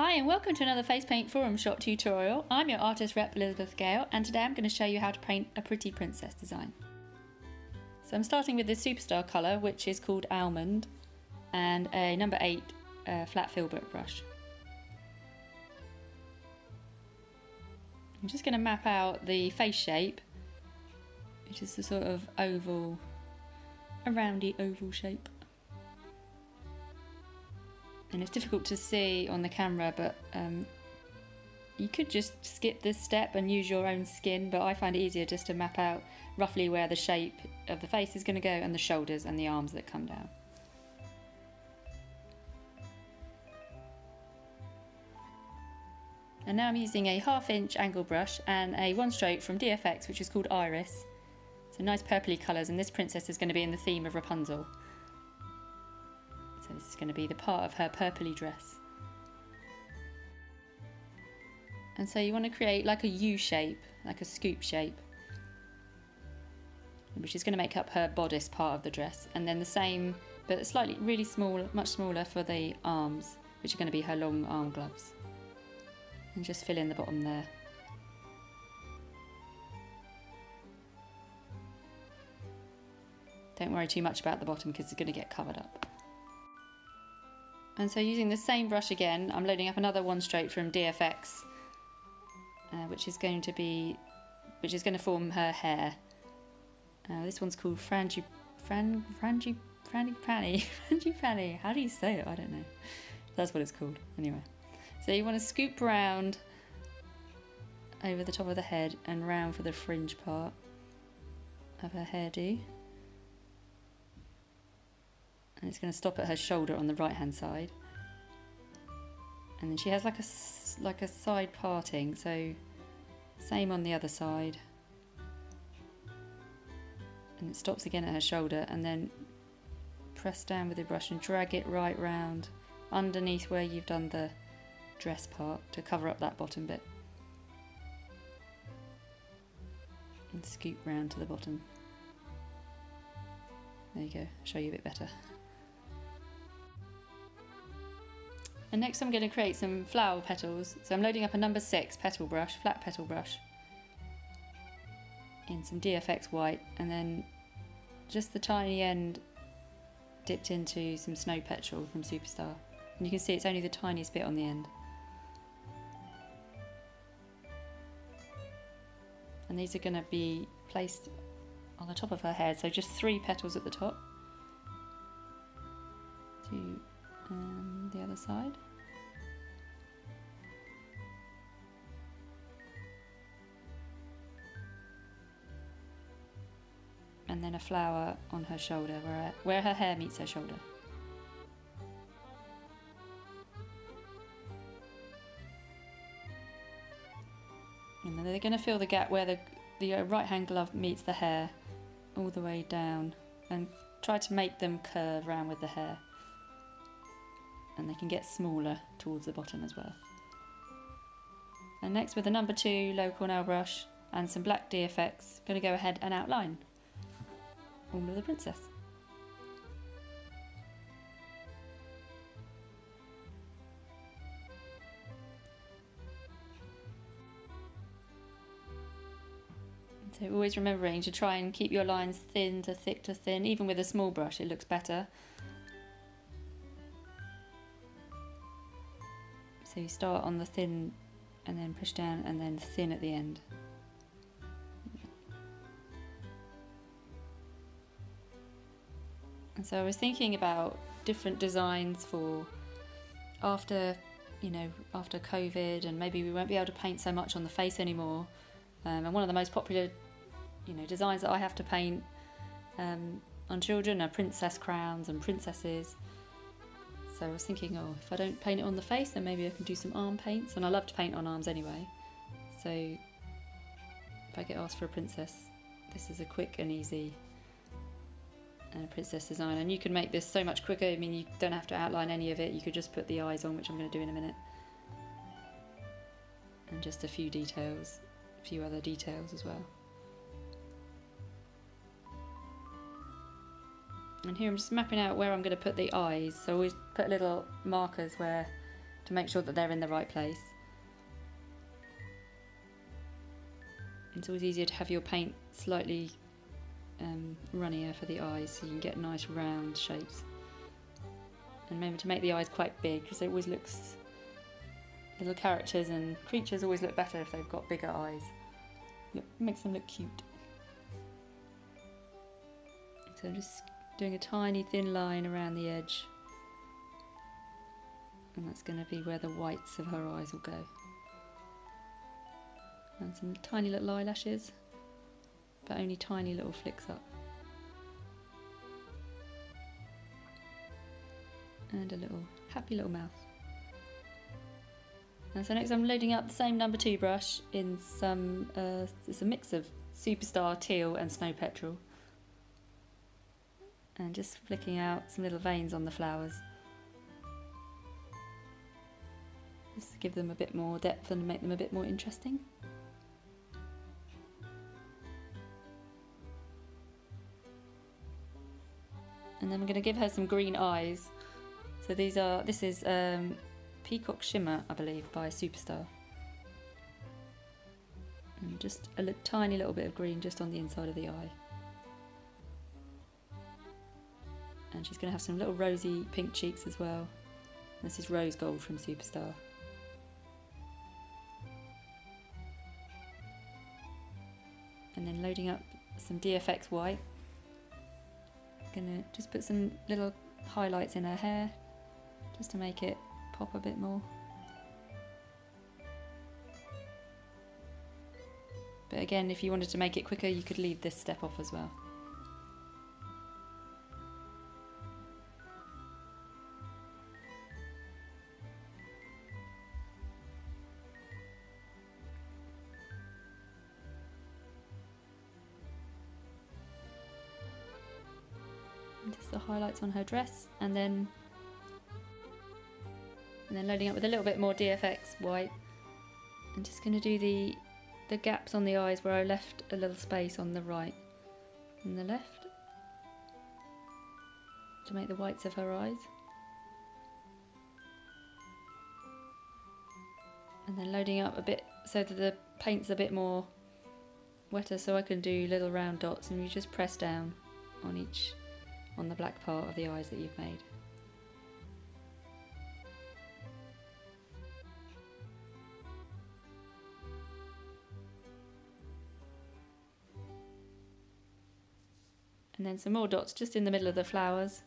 Hi and welcome to another Face Paint Forum Shop tutorial. I'm your artist rep Elizabeth Gale and today I'm going to show you how to paint a pretty princess design. So I'm starting with this Superstar colour which is called Almond and a number 8 uh, flat filbert brush. I'm just going to map out the face shape which is the sort of oval, a roundy oval shape and it's difficult to see on the camera but um, you could just skip this step and use your own skin but I find it easier just to map out roughly where the shape of the face is going to go and the shoulders and the arms that come down. And now I'm using a half inch angle brush and a one stroke from DFX which is called Iris. So nice purpley colours and this princess is going to be in the theme of Rapunzel. So this is going to be the part of her purpley dress. And so you want to create like a U shape, like a scoop shape, which is going to make up her bodice part of the dress. And then the same, but slightly, really small, much smaller for the arms, which are going to be her long arm gloves. And just fill in the bottom there. Don't worry too much about the bottom because it's going to get covered up. And so using the same brush again, I'm loading up another one stroke from DFX, uh, which is going to be, which is going to form her hair. Uh, this one's called Frangi, Fran, Frangi, Frangi Franny, Frangi Franny. How do you say it? I don't know. That's what it's called. Anyway, so you want to scoop round over the top of the head and round for the fringe part of her hairdo and it's going to stop at her shoulder on the right hand side. And then she has like a like a side parting so same on the other side. And it stops again at her shoulder and then press down with your brush and drag it right round underneath where you've done the dress part to cover up that bottom bit. And scoop round to the bottom. There you go, show you a bit better. And next I'm going to create some flower petals. So I'm loading up a number 6 petal brush, flat petal brush, in some DFX white and then just the tiny end dipped into some snow petrol from Superstar. And you can see it's only the tiniest bit on the end. And these are going to be placed on the top of her head, so just three petals at the top. Side. And then a flower on her shoulder where, where her hair meets her shoulder. And then they're going to fill the gap where the, the uh, right hand glove meets the hair all the way down and try to make them curve around with the hair and they can get smaller towards the bottom as well. And next with the number two Loew-Cornell brush and some black DFX, going to go ahead and outline all of the princess. So always remembering to try and keep your lines thin to thick to thin, even with a small brush it looks better. You start on the thin and then push down and then thin at the end. And so I was thinking about different designs for after, you know, after COVID and maybe we won't be able to paint so much on the face anymore. Um, and one of the most popular, you know, designs that I have to paint um, on children are princess crowns and princesses. So I was thinking, oh, if I don't paint it on the face, then maybe I can do some arm paints. And I love to paint on arms anyway. So if I get asked for a princess, this is a quick and easy uh, princess design. And you can make this so much quicker. I mean, you don't have to outline any of it. You could just put the eyes on, which I'm going to do in a minute. And just a few details, a few other details as well. And here I'm just mapping out where I'm going to put the eyes. So always put little markers where to make sure that they're in the right place. It's always easier to have your paint slightly um, runnier for the eyes so you can get nice round shapes. And remember to make the eyes quite big because it always looks little characters and creatures always look better if they've got bigger eyes. It makes them look cute. So I'm just doing a tiny thin line around the edge. And that's going to be where the whites of her eyes will go. And some tiny little eyelashes, but only tiny little flicks up. And a little happy little mouth. And so next I'm loading up the same number two brush in some, uh, it's a mix of Superstar Teal and Snow Petrol. And just flicking out some little veins on the flowers. Just to give them a bit more depth and make them a bit more interesting. And then I'm going to give her some green eyes. So these are, this is um, Peacock Shimmer, I believe, by Superstar. And just a tiny little bit of green just on the inside of the eye. And she's going to have some little rosy pink cheeks as well. This is Rose Gold from Superstar. And then loading up some DFX white. Gonna just put some little highlights in her hair just to make it pop a bit more. But again, if you wanted to make it quicker, you could leave this step off as well. The highlights on her dress and then and then loading up with a little bit more DFX white. I'm just going to do the, the gaps on the eyes where I left a little space on the right and the left to make the whites of her eyes. And then loading up a bit so that the paint's a bit more wetter so I can do little round dots and you just press down on each on the black part of the eyes that you've made. and then some more dots just in the middle of the flowers.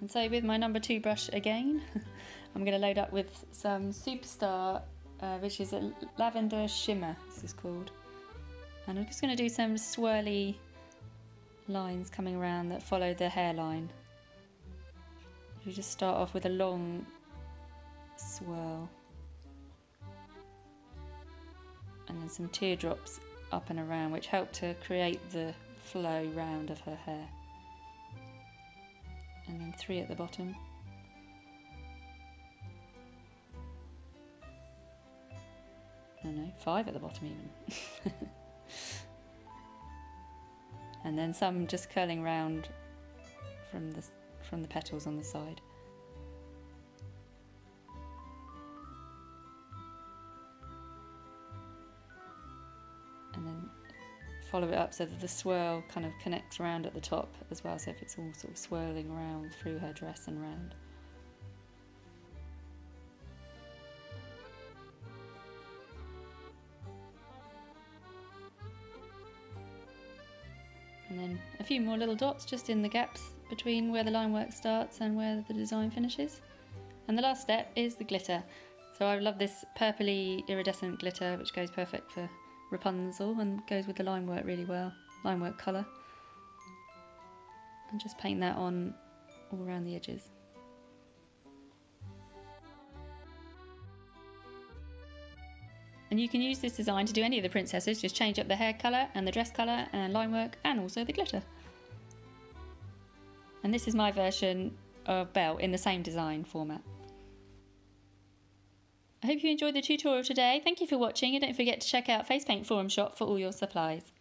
And so with my number two brush again, I'm going to load up with some Superstar, uh, which is a Lavender Shimmer, this is called. And I'm just going to do some swirly lines coming around that follow the hairline. You just start off with a long swirl. and then some teardrops up and around which help to create the flow round of her hair. And then three at the bottom. No, no, five at the bottom even. and then some just curling round from the from the petals on the side. And then follow it up so that the swirl kind of connects around at the top as well, so if it's all sort of swirling around through her dress and round. Few more little dots just in the gaps between where the line work starts and where the design finishes. And the last step is the glitter. So I love this purpley iridescent glitter which goes perfect for Rapunzel and goes with the line work really well, line work colour. And just paint that on all around the edges. And you can use this design to do any of the princesses, just change up the hair colour and the dress colour and line work and also the glitter. And this is my version of Belle in the same design format. I hope you enjoyed the tutorial today. Thank you for watching and don't forget to check out Face Paint Forum Shop for all your supplies.